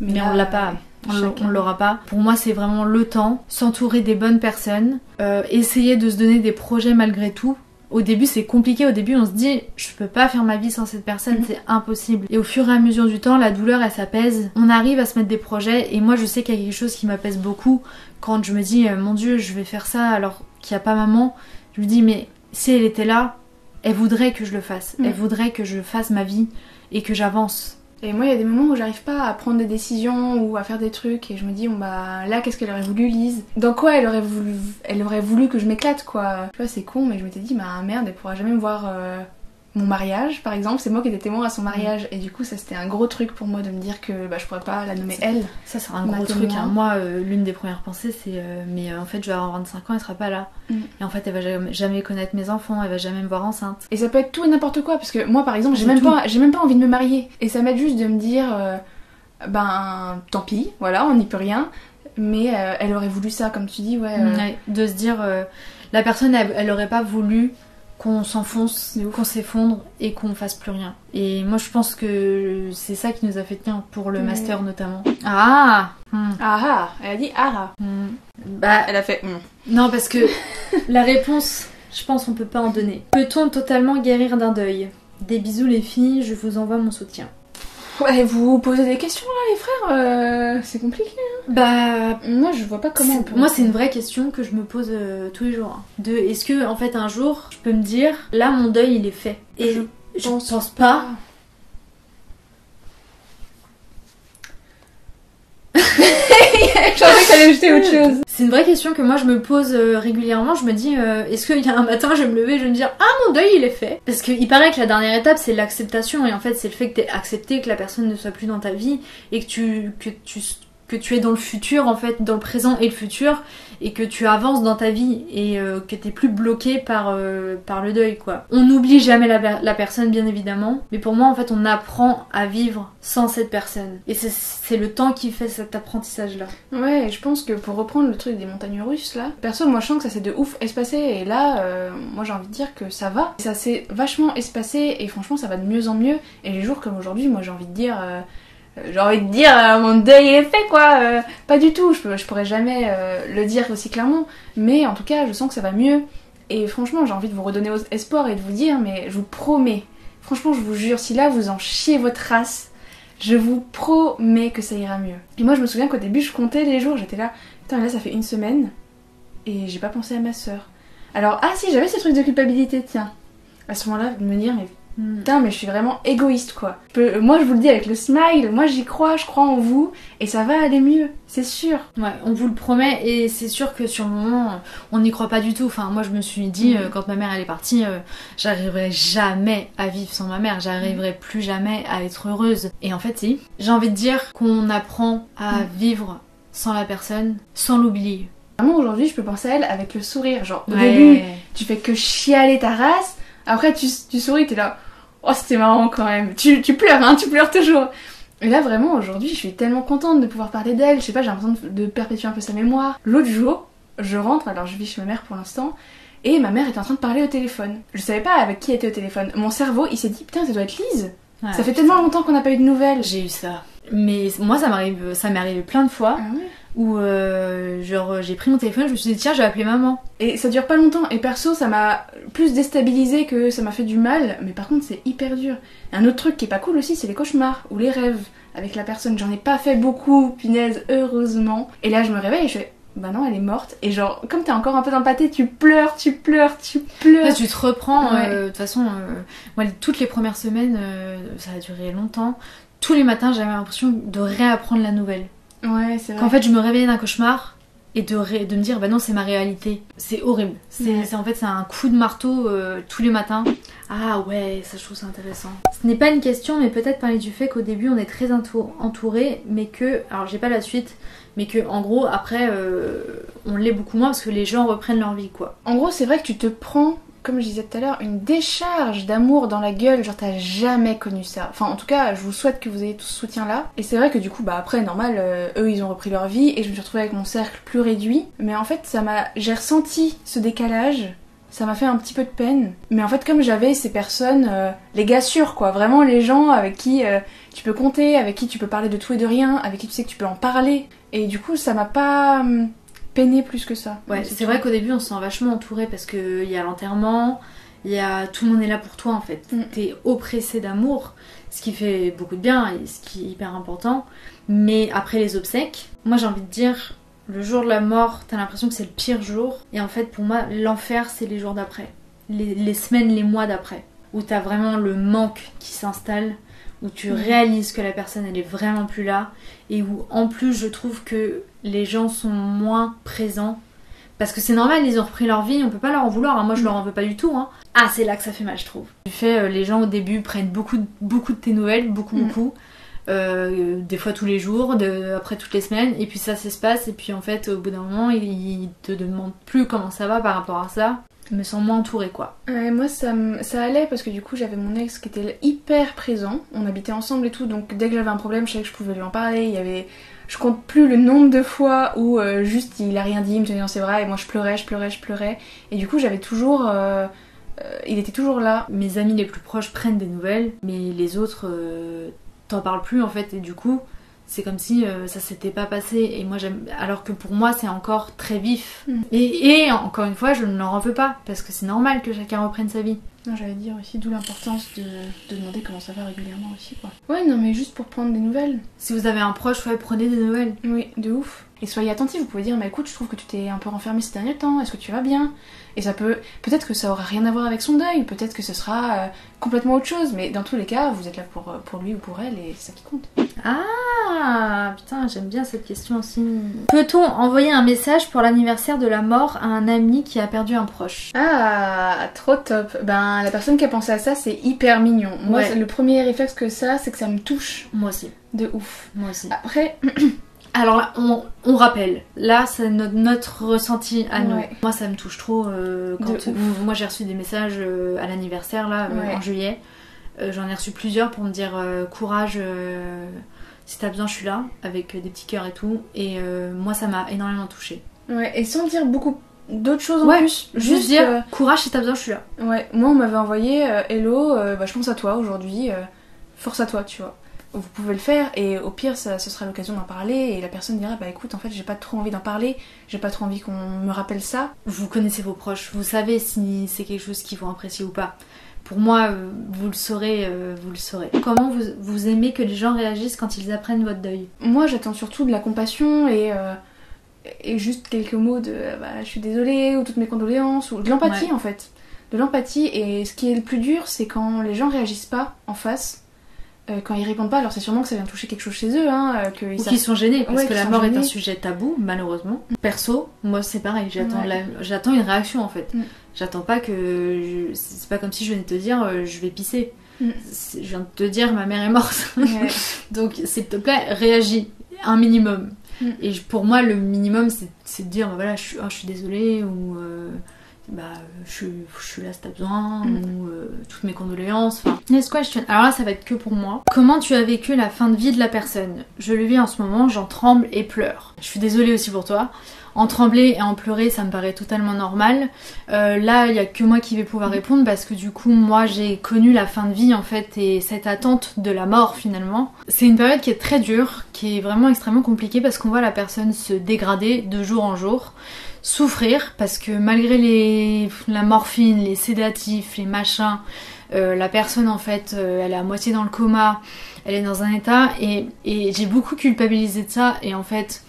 Mais, là, on l'a pas. Chacun. on l'aura pas. Pour moi c'est vraiment le temps, s'entourer des bonnes personnes, euh, essayer de se donner des projets malgré tout. Au début c'est compliqué, au début on se dit je peux pas faire ma vie sans cette personne, Mhm. c'est impossible. Et au fur et à mesure du temps la douleur elle s'apaise, on arrive à se mettre des projets et moi je sais qu'il y a quelque chose qui m'apaise beaucoup quand je me dis euh, mon dieu je vais faire ça alors qu'il n'y a pas maman. Je me dis mais si elle était là, elle voudrait que je le fasse, Mhm. elle voudrait que je fasse ma vie et que j'avance. Et moi, il y a des moments où j'arrive pas à prendre des décisions ou à faire des trucs et je me dis, bon bah là, qu'est-ce qu'elle aurait voulu Lise? Dans quoi elle aurait voulu, elle aurait voulu que je m'éclate quoi? Tu vois, c'est con, mais je m'étais dit, bah merde, elle pourra jamais me voir euh, mon mariage par exemple. C'est moi qui étais témoin à son mariage et du coup, ça c'était un gros truc pour moi de me dire que bah, je pourrais pas la nommer elle. Ça, c'est un gros truc. hein. Moi, euh, l'une des premières pensées, c'est euh, mais euh, en fait, je vais avoir 25 ans, elle sera pas là. Mm. Et en fait, elle va jamais, jamais connaître mes enfants, elle va jamais me voir enceinte. Et ça peut être tout et n'importe quoi parce que moi par exemple, j'ai même, tout. pas- même pas envie de me marier. Et ça m'aide juste de me dire, ben tant pis, voilà, on n'y peut rien. Mais elle aurait voulu ça, comme tu dis, ouais. Ouais, de se dire, la personne, elle, elle aurait pas voulu qu'on s'enfonce, qu'on s'effondre et qu'on fasse plus rien. Et moi, je pense que c'est ça qui nous a fait tenir pour le master notamment. Ah Hmm. Ah ah, elle a dit ah ah. Hmm. Bah, Elle a fait. hmm. Non, parce que <laughs> la réponse, je pense, on peut pas en donner. Peut-on totalement guérir d'un deuil? Des bisous les filles, je vous envoie mon soutien. Ouais, vous posez des questions là, les frères, euh, c'est compliqué. Bah, Moi, je vois pas comment on peut. moi c'est une vraie question que je me pose euh, tous les jours. hein. De, est-ce que en fait un jour, je peux me dire, là mon deuil il est fait? Et Je je, pense pense, pas. Je pensais que t'allais jeter autre chose. <laughs> C'est une vraie question que moi je me pose euh, régulièrement. Je me dis, euh, est-ce qu'il y a un matin je vais me lever et je vais me dire, ah mon deuil il est fait? Parce qu'il paraît que la dernière étape c'est l'acceptation. Et en fait c'est le fait que t'aies accepté que la personne ne soit plus dans ta vie et que tu, que tu que tu es dans le futur en fait, dans le présent et le futur, et que tu avances dans ta vie et euh, que t'es plus bloqué par, euh, par le deuil quoi. On n'oublie jamais la, la, personne bien évidemment, mais pour moi en fait on apprend à vivre sans cette personne. Et c'est le temps qui fait cet apprentissage là. Ouais, je pense que pour reprendre le truc des montagnes russes là, perso moi je sens que ça s'est de ouf espacé et là euh, moi j'ai envie de dire que ça va. Ça s'est vachement espacé et franchement ça va de mieux en mieux et les jours comme aujourd'hui moi j'ai envie de dire euh, j'ai envie de dire euh, mon deuil est fait quoi. Euh, pas du tout. Je, pourrais jamais le dire aussi clairement. Mais en tout cas je sens que ça va mieux. Et franchement j'ai envie de vous redonner espoir et de vous dire mais je vous promets. Franchement je vous jure si là vous en chiez votre race je vous promets que ça ira mieux. Et moi je me souviens qu'au début je comptais les jours. J'étais là putain là ça fait une semaine et j'ai pas pensé à ma soeur alors ah si j'avais ce truc de culpabilité tiens. À ce moment là de me dire mais. Putain, mais je suis vraiment égoïste quoi. moi je vous le dis avec le smile, moi j'y crois, je crois en vous et ça va aller mieux, c'est sûr. Ouais, on vous le promet et c'est sûr que sur le moment on n'y croit pas du tout. Enfin, moi je me suis dit hmm. euh, quand ma mère elle est partie, euh, j'arriverai jamais à vivre sans ma mère, j'arriverai hmm. plus jamais à être heureuse. Et en fait, si, j'ai envie de dire qu'on apprend à vivre sans la personne, sans l'oublier. Vraiment aujourd'hui je peux penser à elle avec le sourire. Genre au début tu fais que chialer ta race, après tu, tu souris, t'es là oh c'était marrant quand même. Tu, tu pleures, hein, tu pleures toujours. Et là vraiment aujourd'hui je suis tellement contente de pouvoir parler d'elle, je sais pas, j'ai l'impression de, perpétuer un peu sa mémoire. L'autre jour, je rentre, alors je vis chez ma mère pour l'instant, et ma mère est en train de parler au téléphone. Je savais pas avec qui elle était au téléphone. Mon cerveau il s'est dit putain ça doit être Lise. ça fait tellement longtemps qu'on n'a pas eu de nouvelles. J'ai eu ça. Mais moi ça m'arrive, ça m'est arrivé plein de fois. Ah où euh, genre j'ai pris mon téléphone, je me suis dit tiens, je vais appeler maman. Et ça dure pas longtemps. Et perso, ça m'a plus déstabilisé que ça m'a fait du mal. Mais par contre, c'est hyper dur. un autre truc qui est pas cool aussi, c'est les cauchemars ou les rêves avec la personne. J'en ai pas fait beaucoup, punaise, heureusement. Et là, je me réveille et je fais bah non, elle est morte. Et genre, comme t'es encore un peu dans le pâté, tu pleures, tu pleures, tu pleures. tu te reprends. Euh, de toute façon, euh, moi, toutes les premières semaines, ça a duré longtemps. Tous les matins, j'avais l'impression de réapprendre la nouvelle. Ouais, c'est vrai. Qu'en fait, je me réveillais d'un cauchemar et de, de me dire, bah non, c'est ma réalité. C'est horrible. C'est en fait, c'est un coup de marteau euh, tous les matins. Ah ouais, ça je trouve ça intéressant. Ce n'est pas une question, mais peut-être parler du fait qu'au début on est très entouré, mais que, alors j'ai pas la suite, mais que en gros après euh, on l'est beaucoup moins parce que les gens reprennent leur vie quoi. En gros, c'est vrai que tu te prends comme je disais tout à l'heure, une décharge d'amour dans la gueule, genre t'as jamais connu ça. Enfin en tout cas, je vous souhaite que vous ayez tout ce soutien là. Et c'est vrai que du coup, bah après, normal, euh, eux ils ont repris leur vie et je me suis retrouvée avec mon cercle plus réduit. Mais en fait, ça m'a, j'ai ressenti ce décalage. Ça m'a fait un petit peu de peine. Mais en fait, comme j'avais ces personnes, euh, les gars sûrs quoi, vraiment les gens avec qui euh, tu peux compter, avec qui tu peux parler de tout et de rien, avec qui tu sais que tu peux en parler. Et du coup, ça m'a pas hum, peiner plus que ça. Ouais, c'est vrai qu'au début on se sent vachement entouré parce qu'il y a l'enterrement, il y a tout le monde est là pour toi en fait. Mm. T'es oppressé d'amour, ce qui fait beaucoup de bien et ce qui est hyper important. Mais après les obsèques, moi j'ai envie de dire, le jour de la mort, t'as l'impression que c'est le pire jour. Et en fait pour moi, l'enfer c'est les jours d'après, les, les semaines, les mois d'après, où t'as vraiment le manque qui s'installe où tu réalises que la personne elle est vraiment plus là et où en plus je trouve que les gens sont moins présents parce que c'est normal, ils ont repris leur vie, on peut pas leur en vouloir, hein. moi je leur en veux pas du tout. Hein. Ah, c'est là que ça fait mal, je trouve. Du fait, euh, les gens au début prennent beaucoup, beaucoup de tes nouvelles, beaucoup, mm. beaucoup. Euh, des fois tous les jours, de, après toutes les semaines, et puis ça s'espace, et puis en fait, au bout d'un moment, ils, ils te demandent plus comment ça va par rapport à ça me sens moins entourée quoi. moi ça, ça allait parce que du coup j'avais mon ex qui était hyper présent, on habitait ensemble et tout donc dès que j'avais un problème je savais que je pouvais lui en parler, il y avait je compte plus le nombre de fois où euh, juste il a rien dit, il me tenait dans ses bras et moi je pleurais, je pleurais, je pleurais et du coup j'avais toujours euh, euh, il était toujours là. Mes amis les plus proches prennent des nouvelles mais les autres t'en parlent plus en fait et du coup c'est comme si euh, ça s'était pas passé. Et moi j'aime alors que pour moi c'est encore très vif. Mm. et, encore une fois je ne leur en veux pas parce que c'est normal que chacun reprenne sa vie. Non j'allais dire aussi d'où l'importance de, de, demander comment ça va régulièrement aussi quoi. Ouais non mais juste pour prendre des nouvelles. Si vous avez un proche ouais prenez des nouvelles. Oui de ouf et soyez attentifs vous pouvez dire mais écoute je trouve que tu t'es un peu renfermé ces derniers temps est-ce que tu vas bien? Et ça peut peut-être que ça aura rien à voir avec son deuil peut-être que ce sera euh, complètement autre chose mais dans tous les cas vous êtes là pour, euh, pour lui ou pour elle et c'est ça qui compte ah putain, j'aime bien cette question aussi. Peut-on envoyer un message pour l'anniversaire de la mort à un ami qui a perdu un proche? Ah, trop top. Ben, la personne qui a pensé à ça, c'est hyper mignon. Moi, le premier réflexe que ça, c'est que ça me touche. Moi aussi. De ouf. Moi aussi. Après, <clears throat> Alors là, on, on rappelle. Là, c'est notre, notre ressenti à nous. Ouais. Moi, ça me touche trop. euh, quand moi, j'ai reçu des messages euh, à l'anniversaire là euh, Ouais. en juillet. J'en ai reçu plusieurs pour me dire courage. si t'as besoin, je suis là, avec des petits cœurs et tout. Et moi, ça m'a énormément touchée. Ouais, et sans dire beaucoup d'autres choses en Ouais, plus. Juste, dire euh, courage si t'as besoin, je suis là. Ouais, moi on m'avait envoyé euh, Hello, euh, bah, je pense à toi aujourd'hui, force à toi, tu vois. Vous pouvez le faire et au pire ça, ce sera l'occasion d'en parler et la personne dira bah écoute en fait j'ai pas trop envie d'en parler, j'ai pas trop envie qu'on me rappelle ça. Vous connaissez vos proches, vous savez si c'est quelque chose qu'ils vont apprécier ou pas. Pour moi, euh, vous le saurez, euh, vous le saurez. Comment vous, vous aimez que les gens réagissent quand ils apprennent votre deuil? Moi j'attends surtout de la compassion et, euh, et juste quelques mots de bah, je suis désolée ou toutes mes condoléances ou de l'empathie Ouais. en fait. De l'empathie et ce qui est le plus dur c'est quand les gens réagissent pas en face, euh, quand ils répondent pas alors c'est sûrement que ça vient toucher quelque chose chez eux, hein, euh, qu'ils Ou savent qui sont gênés, parce Ouais, que la mort est un sujet tabou, malheureusement. Perso, moi c'est pareil, j'attends Ouais. la- j'attends une réaction en fait. Mm. J'attends pas que. je- C'est pas comme si je venais te dire euh, je vais pisser. Mm. Je viens de te dire ma mère est morte. <laughs> Ouais. Donc s'il te plaît, réagis un minimum. Mm. Et pour moi, le minimum c'est c'est de dire bah, voilà, je suis, oh, je suis désolée ou. Euh, bah, je, suis- je suis là si t'as besoin, Mm. ou euh, toutes mes condoléances. Enfin, next question. Alors là, ça va être que pour moi. Comment tu as vécu la fin de vie de la personne? Je le vis en ce moment, j'en tremble et pleure. Je suis désolée aussi pour toi. En trembler et en pleurer, ça me paraît totalement normal. Euh, là, il y a que moi qui vais pouvoir répondre parce que du coup, moi, j'ai connu la fin de vie en fait et cette attente de la mort finalement. C'est une période qui est très dure, qui est vraiment extrêmement compliquée parce qu'on voit la personne se dégrader de jour en jour souffrir parce que malgré les, la morphine, les sédatifs, les machins, euh, la personne en fait, euh, elle est à moitié dans le coma, elle est dans un état et, et j'ai beaucoup culpabilisé de ça et en fait,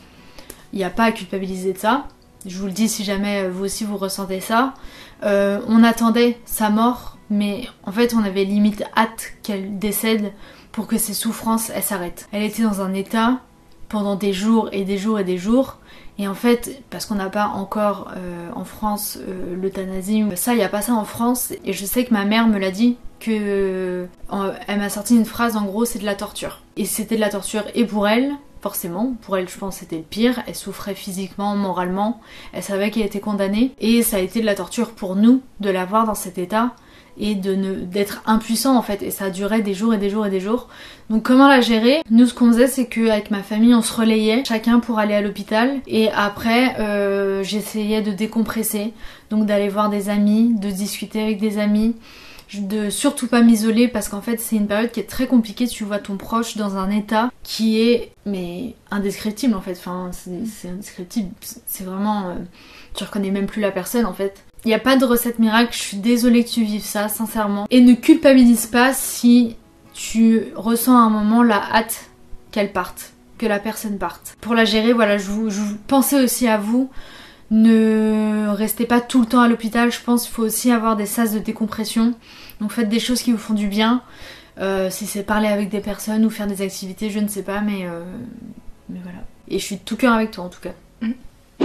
il n'y a pas à culpabiliser de ça. Je vous le dis si jamais euh, vous aussi vous ressentez ça. On attendait sa mort, mais en fait on avait limite hâte qu'elle décède pour que ses souffrances s'arrêtent. Elle était dans un état pendant des jours et des jours et des jours et en fait, parce qu'on n'a pas encore euh, en France euh, l'euthanasie, ça, il n'y a pas ça en France. Et je sais que ma mère me l'a dit, que m'a sorti une phrase en gros, c'est de la torture. Et c'était de la torture et pour elle, forcément, pour elle, je pense, c'était le pire. Elle souffrait physiquement, moralement. Elle savait qu'elle était condamnée. Et ça a été de la torture pour nous de la voir dans cet état et de ne d'être impuissant en fait. Et ça duré des jours et des jours et des jours. Donc comment la gérer? Nous ce qu'on faisait c'est qu'avec ma famille on se relayait chacun pour aller à l'hôpital. Et après euh, j'essayais de décompresser. Donc d'aller voir des amis de discuter avec des amis. De surtout pas m'isoler parce qu'en fait c'est une période qui est très compliquée. Tu vois ton proche dans un état qui est mais indescriptible en fait. Enfin c'est indescriptible. C'est vraiment euh, tu reconnais même plus la personne en fait il n'y a pas de recette miracle, je suis désolée que tu vives ça, sincèrement. Et ne culpabilise pas si tu ressens à un moment la hâte qu'elle parte, que la personne parte. Pour la gérer, voilà, je vous, pensez aussi à vous. Ne restez pas tout le temps à l'hôpital, je pense qu'il faut aussi avoir des sas de décompression. Donc faites des choses qui vous font du bien. Euh, si c'est parler avec des personnes ou faire des activités, je ne sais pas, mais, euh, voilà. Et je suis de tout cœur avec toi en tout cas. Mhm.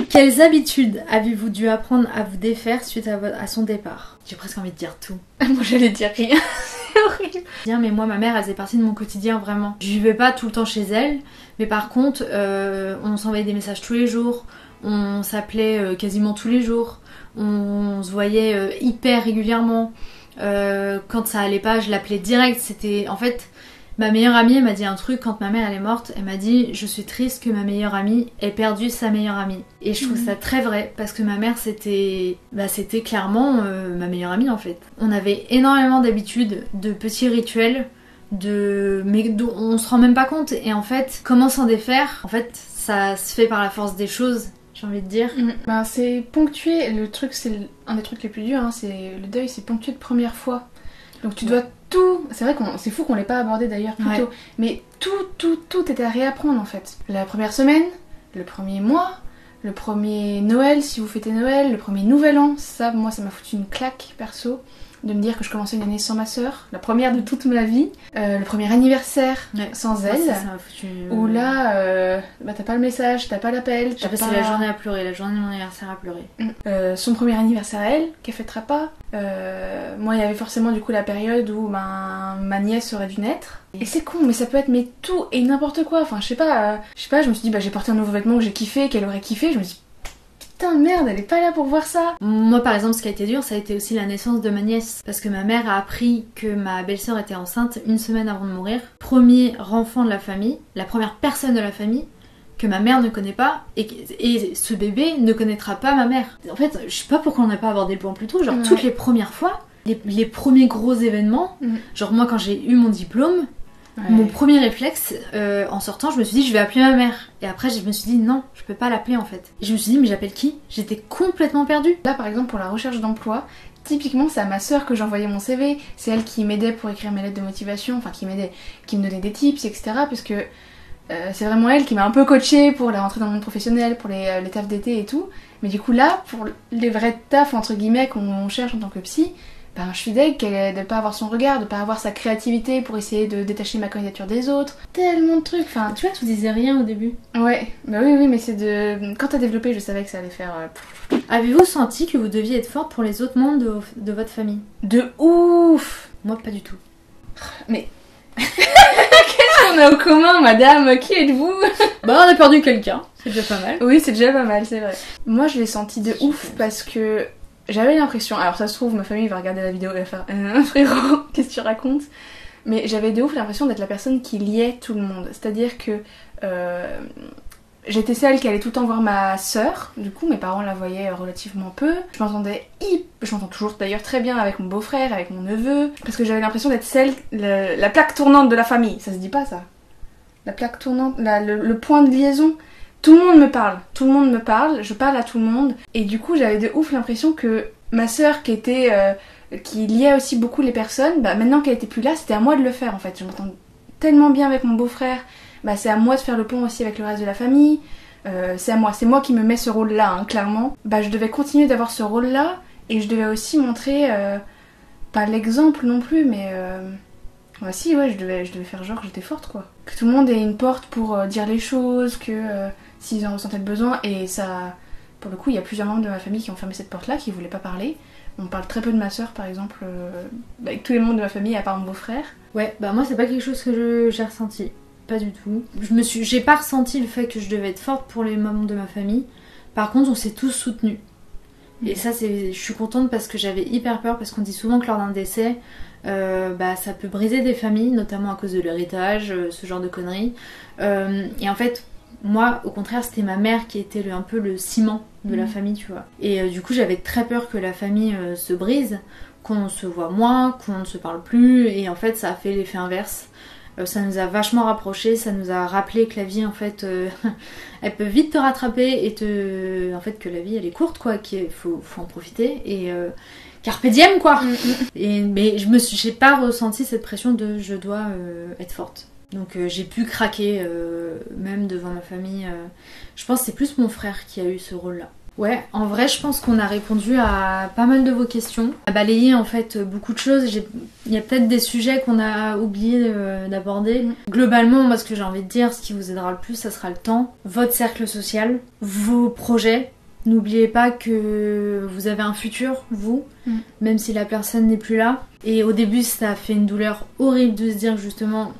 Quelles habitudes avez-vous dû apprendre à vous défaire suite à, son départ? J'ai presque envie de dire tout. <laughs> Moi j'allais dire rien, c'est horrible. Dire, mais moi, ma mère, elle faisait partie de mon quotidien vraiment. Je vivais pas tout le temps chez elle, mais par contre, euh, on s'envoyait des messages tous les jours, on s'appelait euh, quasiment tous les jours, on se voyait euh, hyper régulièrement. Quand ça allait pas, je l'appelais direct. C'était en fait ma meilleure amie. Elle m'a dit un truc quand ma mère elle est morte. Elle m'a dit je suis triste que ma meilleure amie ait perdu sa meilleure amie. Et je trouve Mhm. ça très vrai parce que ma mère c'était bah c'était clairement euh, ma meilleure amie en fait. On avait énormément d'habitudes, de petits rituels, de mais dont on se rend même pas compte. Et en fait comment s'en défaire? En fait ça se fait par la force des choses. J'ai envie de dire. Ben, c'est ponctué, le truc, c'est un des trucs les plus durs, hein, c'est le deuil, c'est ponctué de première fois. Donc tu dois tout. C'est vrai qu'on, c'est fou qu'on l'ait pas abordé d'ailleurs plus Ouais. tôt, mais tout, tout, tout était à réapprendre en fait. La première semaine, le premier mois, le premier Noël si vous fêtez Noël, le premier Nouvel An, ça, moi, ça m'a foutu une claque perso. De me dire que je commençais une année sans ma sœur, la première de toute ma vie, euh, le premier anniversaire Ouais. sans Ça, elle. m'a foutu- Où là, euh, bah, t'as pas le message, t'as pas l'appel, t'as passé pas... la journée à pleurer, la journée de mon anniversaire à pleurer. Euh, son premier anniversaire à elle, qu'elle fêtera pas. Euh, moi, il y avait forcément du coup la période où ben, ma nièce aurait dû naître. Et c'est con, mais ça peut être mais tout et n'importe quoi. Enfin, je sais pas, euh, je sais pas, je me suis dit, bah j'ai porté un nouveau vêtement que j'ai kiffé, qu'elle aurait kiffé. Je me suis dit, putain, merde, elle est pas là pour voir ça. Moi, par exemple, ce qui a été dur, ça a été aussi la naissance de ma nièce. Parce que ma mère a appris que ma belle-sœur était enceinte une semaine avant de mourir. Premier enfant de la famille, la première personne de la famille que ma mère ne connaît pas et, ce bébé ne connaîtra pas ma mère. En fait, je sais pas pourquoi on n'a pas abordé le point plus tôt. Genre, Ouais. toutes les premières fois, les, les premiers gros événements, Mm. genre moi quand j'ai eu mon diplôme, mon premier réflexe euh, en sortant, je me suis dit je vais appeler ma mère. Et après je me suis dit non, je peux pas l'appeler en fait. Et je me suis dit mais j'appelle qui? J'étais complètement perdue. Là, par exemple, pour la recherche d'emploi, typiquement, c'est à ma sœur que j'envoyais mon CV. C'est elle qui m'aidait pour écrire mes lettres de motivation, enfin qui m'aidait, qui me donnait des tips, etc. Parce que euh, c'est vraiment elle qui m'a un peu coachée pour la rentrée dans le monde professionnel, pour les, euh, les tafs d'été et tout. Mais du coup, là, pour les vrais tafs, entre guillemets, qu'on cherche en tant que psy, ben, je suis deg de ne pas avoir son regard, de pas avoir sa créativité pour essayer de détacher ma candidature des autres. Tellement de trucs, enfin, Tu vois, tu disais rien au début. ouais, bah oui, oui, mais c'est de. Quand t'as développé, je savais que ça allait faire. euh, Avez-vous senti que vous deviez être forte pour les autres membres de, de votre famille? De ouf Moi pas du tout. <laughs> Qu'est-ce qu'on a au commun, madame? Qui êtes-vous? <laughs> Bah on a perdu quelqu'un, c'est déjà pas mal. Oui, c'est déjà pas mal, c'est vrai. Moi, je l'ai senti de ouf parce que j'avais l'impression. Alors, ça se trouve, ma famille va regarder la vidéo et va faire Euh, frérot, qu'est-ce que tu racontes? Mais j'avais de ouf l'impression d'être la personne qui liait tout le monde. C'est-à-dire que euh, j'étais celle qui allait tout le temps voir ma sœur. Du coup, mes parents la voyaient relativement peu. Je m'entendais hip. Je m'entends toujours d'ailleurs très bien avec mon beau-frère, avec mon neveu. Parce que j'avais l'impression d'être celle, le- la plaque tournante de la famille. Ça se dit pas ça? La plaque tournante, le point de liaison? Tout le monde me parle, tout le monde me parle, je parle à tout le monde. Et du coup, j'avais de ouf l'impression que ma sœur, qui était. euh, qui liait aussi beaucoup les personnes, bah, maintenant qu'elle était plus là, c'était à moi de le faire en fait. Je m'entends tellement bien avec mon beau-frère, bah, c'est à moi de faire le pont aussi avec le reste de la famille. Euh, c'est à moi, c'est moi qui me mets ce rôle-là, hein, clairement. Bah, je devais continuer d'avoir ce rôle-là et je devais aussi montrer, euh, pas l'exemple non plus, mais. Bah, si, ouais, je devais, je devais faire genre que j'étais forte quoi. Que tout le monde ait une porte pour dire les choses, que. S'ils en ressentaient le besoin. Et ça, pour le coup, il y a plusieurs membres de ma famille qui ont fermé cette porte-là, qui voulaient pas parler. On parle très peu de ma soeur, par exemple, euh, avec tous les membres de ma famille, à part mon beau-frère. Ouais, bah moi c'est pas quelque chose que j'ai ressenti. Pas du tout. Je me suis, j'ai pas ressenti le fait que je devais être forte pour les membres de ma famille. Par contre, on s'est tous soutenus. Et ça, c'est, je suis contente parce que j'avais hyper peur parce qu'on dit souvent que lors d'un décès, euh, bah, ça peut briser des familles, notamment à cause de l'héritage, euh, ce genre de conneries. Euh, et en fait, moi, au contraire, c'était ma mère qui était le- un peu le ciment de la Mhm. famille, tu vois. Et euh, du coup, j'avais très peur que la famille euh, se brise, qu'on se voit moins, qu'on ne se parle plus. Et en fait, ça a fait l'effet inverse. Euh, ça nous a vachement rapprochés, ça nous a rappelé que la vie, en fait, <laughs> elle peut vite te rattraper et te. En fait, que la vie, elle est courte, quoi, qu'il faut, faut en profiter. Et. Carpe diem, quoi! Et, mais je me suis, j'ai pas ressenti cette pression de je dois euh, être forte. Donc euh, j'ai pu craquer euh, même devant ma famille. euh. Je pense que c'est plus mon frère qui a eu ce rôle-là. Ouais, en vrai, je pense qu'on a répondu à pas mal de vos questions, a balayé en fait beaucoup de choses. Il y a peut-être des sujets qu'on a oublié d'aborder. Mhm. Globalement, moi, ce que j'ai envie de dire, ce qui vous aidera le plus, ça sera le temps, votre cercle social, vos projets. N'oubliez pas que vous avez un futur, vous, Mhm. même si la personne n'est plus là. Et au début, ça a fait une douleur horrible de se dire justement,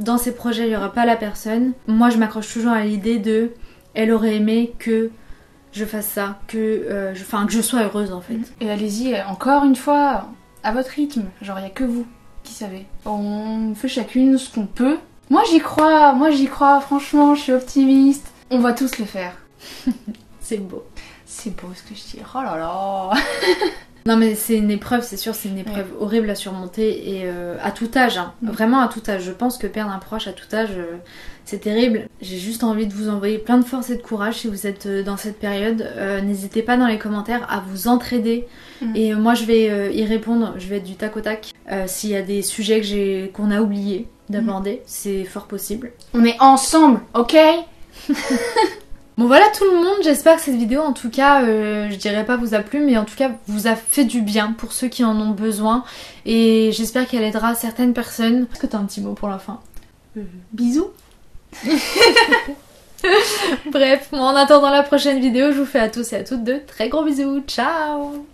dans ces projets, il n'y aura pas la personne. Moi, je m'accroche toujours à l'idée de, elle aurait aimé que je fasse ça, que, euh, je, que je sois heureuse en fait. Et allez-y, encore une fois, à votre rythme. Genre, il y a que vous qui savez. On fait chacune ce qu'on peut. Moi, j'y crois, moi, j'y crois, franchement, je suis optimiste. On va tous le faire. <laughs> C'est beau. C'est beau ce que je dis. Oh là là. <laughs> Non mais c'est une épreuve, c'est sûr, c'est une épreuve horrible à surmonter et euh, à tout âge, hein. Mm. vraiment à tout âge. Je pense que perdre un proche à tout âge, euh, c'est terrible. J'ai juste envie de vous envoyer plein de force et de courage si vous êtes euh, dans cette période. Euh, N'hésitez pas dans les commentaires à vous entraider Mm. et moi je vais y répondre. Je vais être du tac au tac. S'il y a des sujets que qu'on a oublié d'aborder, c'est fort possible. On est ensemble, ok? <laughs> Bon voilà tout le monde, j'espère que cette vidéo en tout cas, euh, je dirais pas vous a plu, mais en tout cas vous a fait du bien pour ceux qui en ont besoin et j'espère qu'elle aidera certaines personnes. Est-ce que t'as un petit mot pour la fin Bisous <laughs> Bref, moi en attendant la prochaine vidéo, je vous fais à tous et à toutes de très gros bisous. Ciao